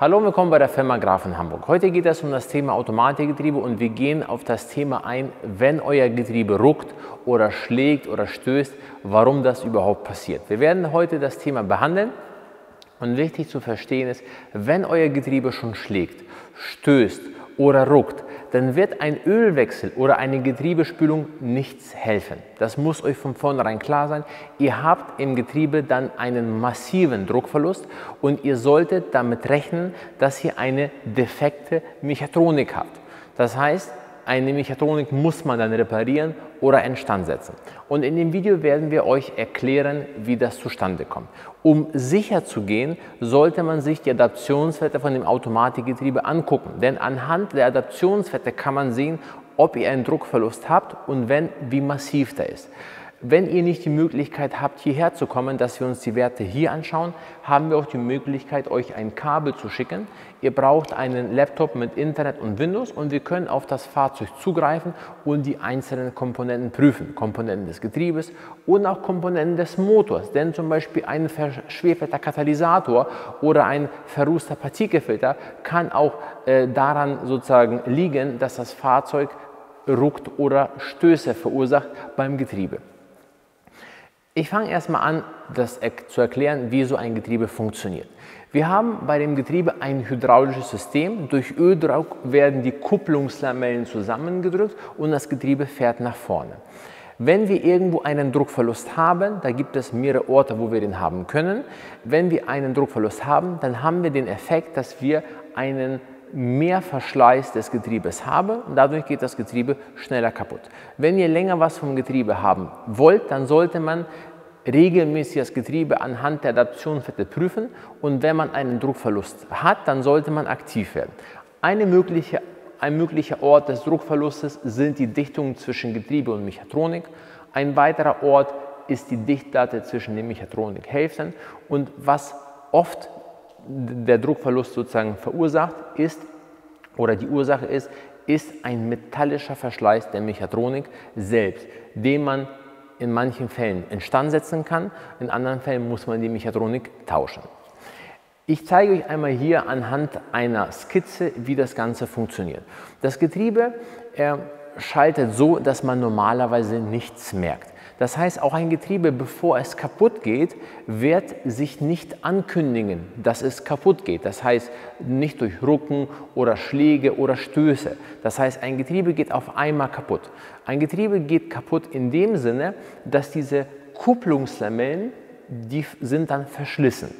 Hallo und willkommen bei der Firma Graf in Hamburg. Heute geht es um das Thema Automatikgetriebe und wir gehen auf das Thema ein, wenn euer Getriebe ruckt oder schlägt oder stößt, warum das überhaupt passiert. Wir werden heute das Thema behandeln und wichtig zu verstehen ist, wenn euer Getriebe schon schlägt, stößt oder ruckt, dann wird ein Ölwechsel oder eine Getriebespülung nichts helfen. Das muss euch von vornherein klar sein. Ihr habt im Getriebe dann einen massiven Druckverlust und ihr solltet damit rechnen, dass ihr eine defekte Mechatronik habt. Das heißt, eine Mechatronik muss man dann reparieren oder instand setzen. Und in dem Video werden wir euch erklären, wie das zustande kommt. Um sicher zu gehen, sollte man sich die Adaptionswerte von dem Automatikgetriebe angucken. Denn anhand der Adaptionswerte kann man sehen, ob ihr einen Druckverlust habt und wenn, wie massiv der ist. Wenn ihr nicht die Möglichkeit habt, hierher zu kommen, dass wir uns die Werte hier anschauen, haben wir auch die Möglichkeit, euch ein Kabel zu schicken. Ihr braucht einen Laptop mit Internet und Windows und wir können auf das Fahrzeug zugreifen und die einzelnen Komponenten prüfen. Komponenten des Getriebes und auch Komponenten des Motors. Denn zum Beispiel ein verschwefelter Katalysator oder ein verrußter Partikelfilter kann auch äh, daran sozusagen liegen, dass das Fahrzeug ruckt oder Stöße verursacht beim Getriebe. Ich fange erstmal an, das zu erklären, wie so ein Getriebe funktioniert. Wir haben bei dem Getriebe ein hydraulisches System. Durch Öldruck werden die Kupplungslamellen zusammengedrückt und das Getriebe fährt nach vorne. Wenn wir irgendwo einen Druckverlust haben, da gibt es mehrere Orte, wo wir den haben können. Wenn wir einen Druckverlust haben, dann haben wir den Effekt, dass wir einen mehr Verschleiß des Getriebes habe und dadurch geht das Getriebe schneller kaputt. Wenn ihr länger was vom Getriebe haben wollt, dann sollte man regelmäßig das Getriebe anhand der Adaptionswerte prüfen und wenn man einen Druckverlust hat, dann sollte man aktiv werden. Eine mögliche, ein möglicher Ort des Druckverlustes sind die Dichtungen zwischen Getriebe und Mechatronik. Ein weiterer Ort ist die Dichtplatte zwischen den Mechatronikhälften und was oft der Druckverlust sozusagen verursacht ist oder die Ursache ist, ist ein metallischer Verschleiß der Mechatronik selbst, den man in manchen Fällen instand setzen kann, in anderen Fällen muss man die Mechatronik tauschen. Ich zeige euch einmal hier anhand einer Skizze, wie das Ganze funktioniert. Das Getriebe äh, schaltet so, dass man normalerweise nichts merkt. Das heißt, auch ein Getriebe, bevor es kaputt geht, wird sich nicht ankündigen, dass es kaputt geht. Das heißt, nicht durch Rucken oder Schläge oder Stöße. Das heißt, ein Getriebe geht auf einmal kaputt. Ein Getriebe geht kaputt in dem Sinne, dass diese Kupplungslamellen, die sind dann verschlissen.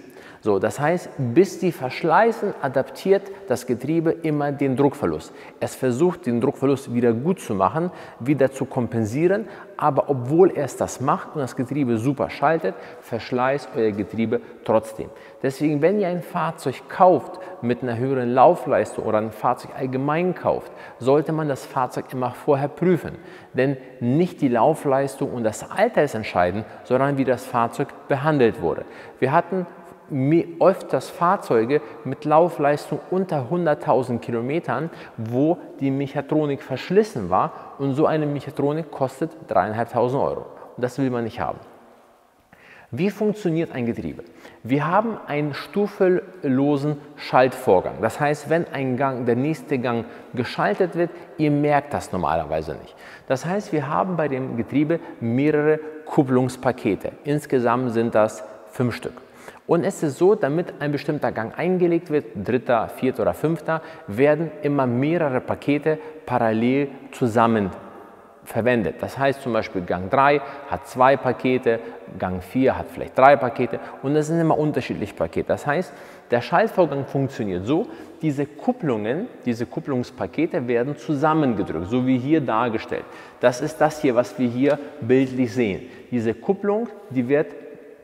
So, das heißt, bis die verschleißen, adaptiert das Getriebe immer den Druckverlust. Es versucht, den Druckverlust wieder gut zu machen, wieder zu kompensieren, aber obwohl es das macht und das Getriebe super schaltet, verschleißt euer Getriebe trotzdem. Deswegen, wenn ihr ein Fahrzeug kauft mit einer höheren Laufleistung oder ein Fahrzeug allgemein kauft, sollte man das Fahrzeug immer vorher prüfen. Denn nicht die Laufleistung und das Alter ist entscheidend, sondern wie das Fahrzeug behandelt wurde. Wir hatten öfters Fahrzeuge mit Laufleistung unter 100.000 Kilometern, wo die Mechatronik verschlissen war und so eine Mechatronik kostet 3.500 Euro. Und das will man nicht haben. Wie funktioniert ein Getriebe? Wir haben einen stufenlosen Schaltvorgang. Das heißt, wenn ein Gang, der nächste Gang geschaltet wird, ihr merkt das normalerweise nicht. Das heißt, wir haben bei dem Getriebe mehrere Kupplungspakete. Insgesamt sind das fünf Stück. Und es ist so, damit ein bestimmter Gang eingelegt wird, dritter, vierter oder fünfter, werden immer mehrere Pakete parallel zusammen verwendet. Das heißt zum Beispiel Gang 3 hat zwei Pakete, Gang 4 hat vielleicht drei Pakete und das sind immer unterschiedliche Pakete. Das heißt, der Schaltvorgang funktioniert so, diese Kupplungen, diese Kupplungspakete werden zusammengedrückt, so wie hier dargestellt. Das ist das hier, was wir hier bildlich sehen. Diese Kupplung, die wird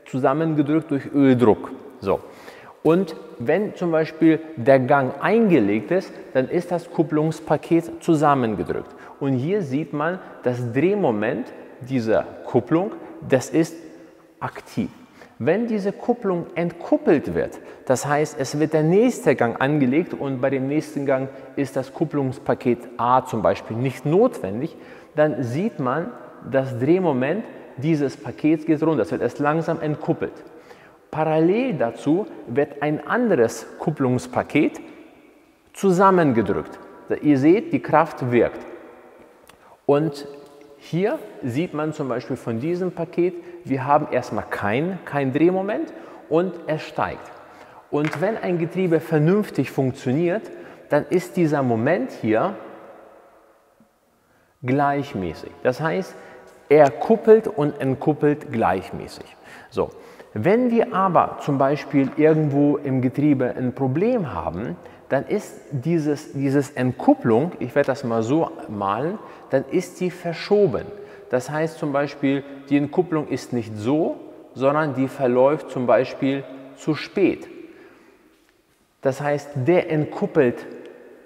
zusammengedrückt durch Öldruck. So. Und wenn zum Beispiel der Gang eingelegt ist, dann ist das Kupplungspaket zusammengedrückt. Und hier sieht man das Drehmoment dieser Kupplung, das ist aktiv. Wenn diese Kupplung entkuppelt wird, das heißt, es wird der nächste Gang angelegt und bei dem nächsten Gang ist das Kupplungspaket A zum Beispiel nicht notwendig, dann sieht man das Drehmoment dieses Pakets geht runter. Es wird erst langsam entkuppelt. parallel dazu wird ein anderes Kupplungspaket zusammengedrückt. Ihr seht, die Kraft wirkt. Und hier sieht man zum Beispiel von diesem Paket, wir haben erstmal kein, kein Drehmoment und es steigt. Und wenn ein Getriebe vernünftig funktioniert, dann ist dieser Moment hier gleichmäßig. Das heißt, er kuppelt und entkuppelt gleichmäßig. So, wenn wir aber zum Beispiel irgendwo im Getriebe ein Problem haben, dann ist dieses, dieses Entkupplung, ich werde das mal so malen, dann ist die verschoben. Das heißt zum Beispiel, die Entkupplung ist nicht so, sondern die verläuft zum Beispiel zu spät. Das heißt, der entkuppelt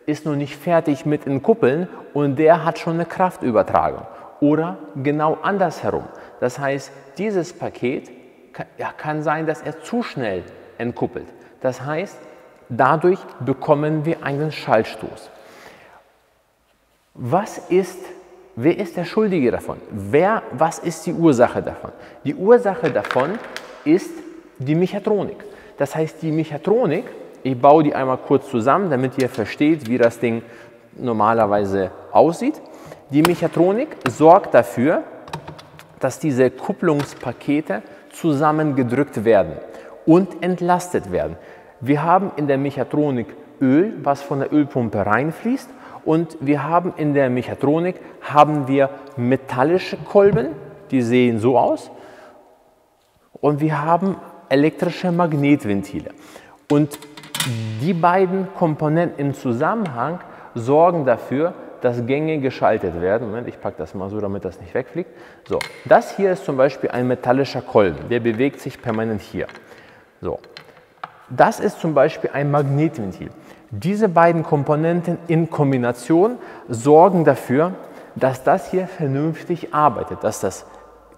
ist noch nicht fertig mit Entkuppeln und der hat schon eine Kraftübertragung. Oder genau andersherum. Das heißt, dieses Paket kann, ja, kann sein, dass er zu schnell entkuppelt. Das heißt, dadurch bekommen wir einen Schaltstoß. Was ist, wer ist der Schuldige davon? Wer, was ist die Ursache davon? Die Ursache davon ist die Mechatronik. Das heißt, die Mechatronik, ich baue die einmal kurz zusammen, damit ihr versteht, wie das Ding normalerweise aussieht. Die Mechatronik sorgt dafür, dass diese Kupplungspakete zusammengedrückt werden und entlastet werden. Wir haben in der Mechatronik Öl, was von der Ölpumpe reinfließt und wir haben in der Mechatronik haben wir metallische Kolben, die sehen so aus und wir haben elektrische Magnetventile. Und die beiden Komponenten im Zusammenhang sorgen dafür, dass Gänge geschaltet werden. Moment, ich packe das mal so, damit das nicht wegfliegt. So, das hier ist zum Beispiel ein metallischer Kolben, der bewegt sich permanent hier. So, das ist zum Beispiel ein Magnetventil. Diese beiden Komponenten in Kombination sorgen dafür, dass das hier vernünftig arbeitet, dass das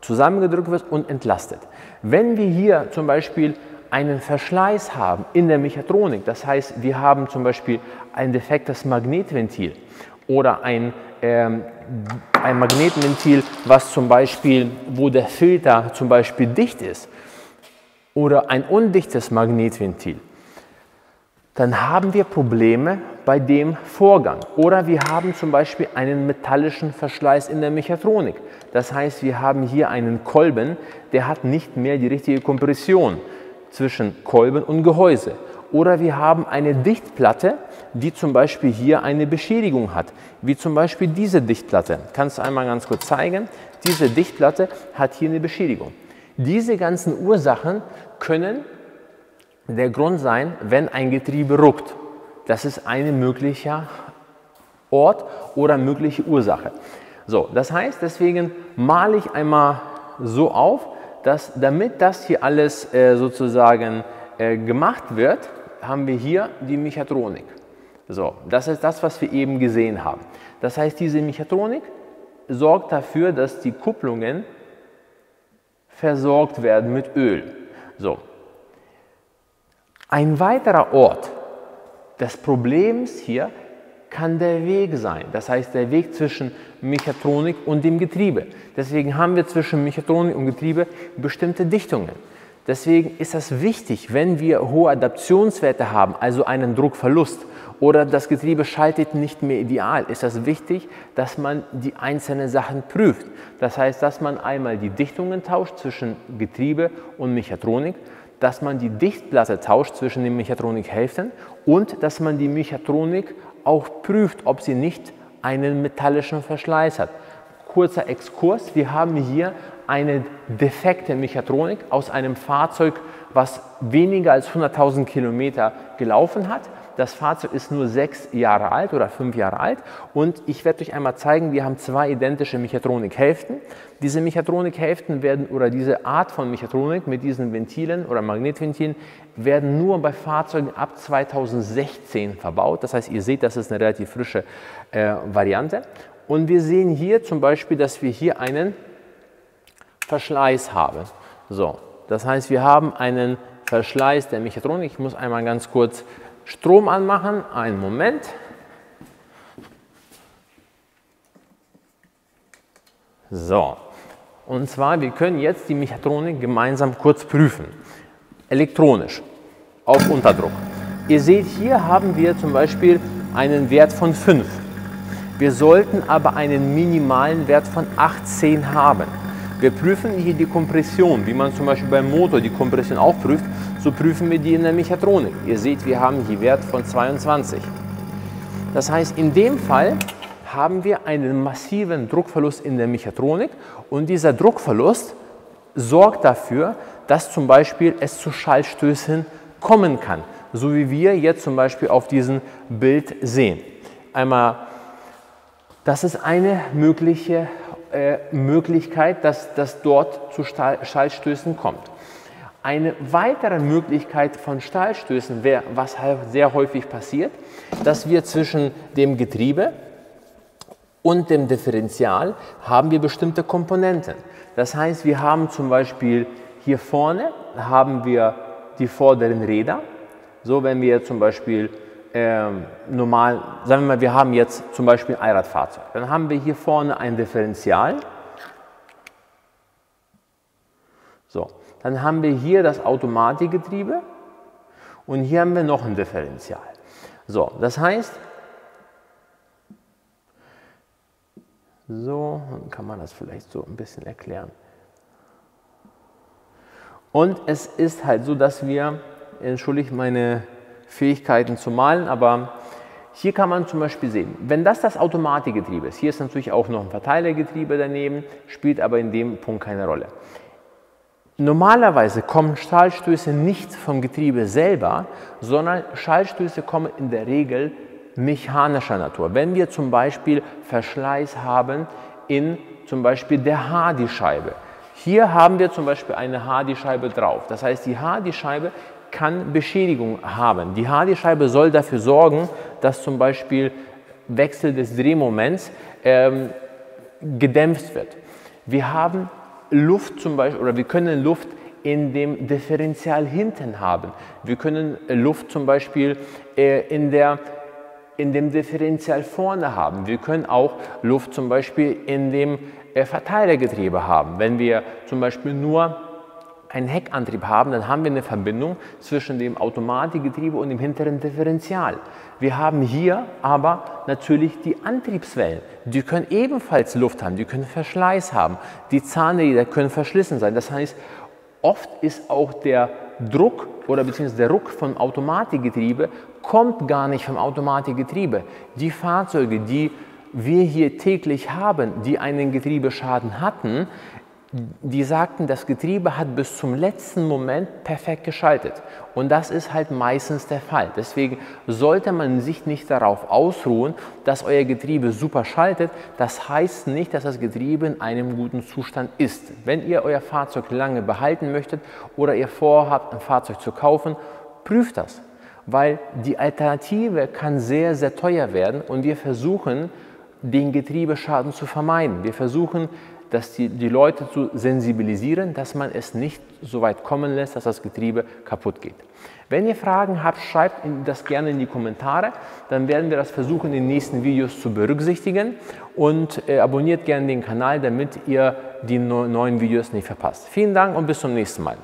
zusammengedrückt wird und entlastet. Wenn wir hier zum Beispiel einen Verschleiß haben in der Mechatronik, das heißt, wir haben zum Beispiel ein defektes Magnetventil oder ein, ähm, ein Magnetventil, was zum Beispiel, wo der Filter zum Beispiel dicht ist, oder ein undichtes Magnetventil, dann haben wir Probleme bei dem Vorgang. Oder wir haben zum Beispiel einen metallischen Verschleiß in der Mechatronik. Das heißt, wir haben hier einen Kolben, der hat nicht mehr die richtige Kompression zwischen Kolben und Gehäuse. Oder wir haben eine Dichtplatte, die zum Beispiel hier eine Beschädigung hat, wie zum Beispiel diese Dichtplatte. Kannst du einmal ganz kurz zeigen? Diese Dichtplatte hat hier eine Beschädigung. Diese ganzen Ursachen können der Grund sein, wenn ein Getriebe ruckt. Das ist ein möglicher Ort oder mögliche Ursache. So, das heißt, deswegen male ich einmal so auf, dass damit das hier alles äh, sozusagen äh, gemacht wird, haben wir hier die Mechatronik. So, das ist das, was wir eben gesehen haben. Das heißt, diese Mechatronik sorgt dafür, dass die Kupplungen versorgt werden mit Öl. So. Ein weiterer Ort des Problems hier kann der Weg sein. Das heißt, der Weg zwischen Mechatronik und dem Getriebe. Deswegen haben wir zwischen Mechatronik und Getriebe bestimmte Dichtungen. Deswegen ist es wichtig, wenn wir hohe Adaptionswerte haben, also einen Druckverlust, oder das Getriebe schaltet nicht mehr ideal, ist es wichtig, dass man die einzelnen Sachen prüft. Das heißt, dass man einmal die Dichtungen tauscht zwischen Getriebe und Mechatronik, dass man die Dichtplatte tauscht zwischen den Mechatronikhälften und dass man die Mechatronik auch prüft, ob sie nicht einen metallischen Verschleiß hat. Kurzer Exkurs, wir haben hier eine defekte Mechatronik aus einem Fahrzeug, was weniger als 100.000 Kilometer gelaufen hat. Das Fahrzeug ist nur sechs Jahre alt oder fünf Jahre alt und ich werde euch einmal zeigen, wir haben zwei identische Mechatronikhälften. Diese Mechatronikhälften werden oder diese Art von Mechatronik mit diesen Ventilen oder Magnetventilen werden nur bei Fahrzeugen ab 2016 verbaut. Das heißt, ihr seht, das ist eine relativ frische äh, Variante. Und wir sehen hier zum Beispiel, dass wir hier einen Verschleiß haben. So, das heißt, wir haben einen Verschleiß der Mechatronik. Ich muss einmal ganz kurz Strom anmachen. Einen Moment. So, und zwar, wir können jetzt die Mechatronik gemeinsam kurz prüfen. elektronisch auf Unterdruck. Ihr seht, hier haben wir zum Beispiel einen Wert von 5. Wir sollten aber einen minimalen Wert von 18 haben. Wir prüfen hier die Kompression, wie man zum Beispiel beim Motor die Kompression auch prüft, so prüfen wir die in der Mechatronik. Ihr seht, wir haben hier Wert von 22. Das heißt, in dem Fall haben wir einen massiven Druckverlust in der Mechatronik und dieser Druckverlust sorgt dafür, dass zum Beispiel es zu Schallstößen kommen kann, so wie wir jetzt zum Beispiel auf diesem Bild sehen. Einmal, das ist eine mögliche äh, Möglichkeit, dass das dort zu Schallstößen kommt. Eine weitere Möglichkeit von Stahlstößen wäre, was sehr häufig passiert, dass wir zwischen dem Getriebe und dem Differential haben wir bestimmte Komponenten. Das heißt, wir haben zum Beispiel hier vorne haben wir die vorderen Räder. So, wenn wir zum Beispiel ähm, normal, sagen wir mal, wir haben jetzt zum Beispiel ein Einradfahrzeug, dann haben wir hier vorne ein Differential. So, dann haben wir hier das Automatikgetriebe und hier haben wir noch ein Differential. So, das heißt, so kann man das vielleicht so ein bisschen erklären. Und es ist halt so, dass wir, entschuldigt meine Fähigkeiten zu malen, aber hier kann man zum Beispiel sehen, wenn das das Automatikgetriebe ist, hier ist natürlich auch noch ein Verteilergetriebe daneben, spielt aber in dem Punkt keine Rolle. Normalerweise kommen Schallstöße nicht vom Getriebe selber, sondern Schallstöße kommen in der Regel mechanischer Natur. Wenn wir zum Beispiel Verschleiß haben in zum Beispiel der Hardy-Scheibe. Hier haben wir zum Beispiel eine Hardy-Scheibe drauf. Das heißt, die Hardy-Scheibe kann Beschädigung haben. Die Hardy-Scheibe soll dafür sorgen, dass zum Beispiel Wechsel des Drehmoments ähm, gedämpft wird. Wir haben Luft zum Beispiel, oder wir können Luft in dem Differential hinten haben. Wir können Luft zum Beispiel äh, in, der, in dem Differential vorne haben. Wir können auch Luft zum Beispiel in dem äh, Verteilergetriebe haben. Wenn wir zum Beispiel nur einen Heckantrieb haben, dann haben wir eine Verbindung zwischen dem Automatikgetriebe und dem hinteren Differential. Wir haben hier aber natürlich die Antriebswellen. Die können ebenfalls Luft haben, die können Verschleiß haben. Die Zahnräder können verschlissen sein. Das heißt, oft ist auch der Druck oder beziehungsweise der Ruck vom Automatikgetriebe kommt gar nicht vom Automatikgetriebe. Die Fahrzeuge, die wir hier täglich haben, die einen Getriebeschaden hatten, die sagten, das Getriebe hat bis zum letzten Moment perfekt geschaltet. Und das ist halt meistens der Fall. Deswegen sollte man sich nicht darauf ausruhen, dass euer Getriebe super schaltet. Das heißt nicht, dass das Getriebe in einem guten Zustand ist. Wenn ihr euer Fahrzeug lange behalten möchtet oder ihr vorhabt, ein Fahrzeug zu kaufen, prüft das. Weil die Alternative kann sehr, sehr teuer werden und wir versuchen, den Getriebeschaden zu vermeiden. Wir versuchen, dass die, die Leute zu sensibilisieren, dass man es nicht so weit kommen lässt, dass das Getriebe kaputt geht. Wenn ihr Fragen habt, schreibt das gerne in die Kommentare, dann werden wir das versuchen, in den nächsten Videos zu berücksichtigen und äh, abonniert gerne den Kanal, damit ihr die neuen Videos nicht verpasst. Vielen Dank und bis zum nächsten Mal.